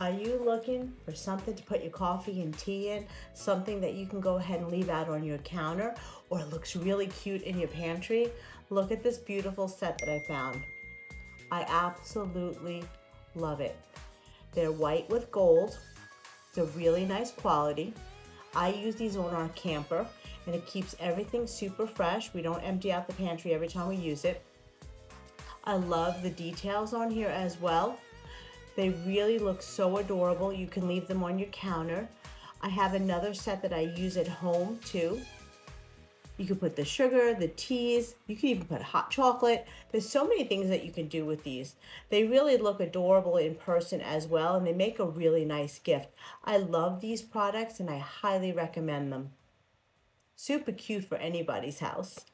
Are you looking for something to put your coffee and tea in? Something that you can go ahead and leave out on your counter or looks really cute in your pantry? Look at this beautiful set that I found. I absolutely love it. They're white with gold. It's a really nice quality. I use these on our camper and it keeps everything super fresh. We don't empty out the pantry every time we use it. I love the details on here as well. They really look so adorable. You can leave them on your counter. I have another set that I use at home too. You can put the sugar, the teas, you can even put hot chocolate. There's so many things that you can do with these. They really look adorable in person as well and they make a really nice gift. I love these products and I highly recommend them. Super cute for anybody's house.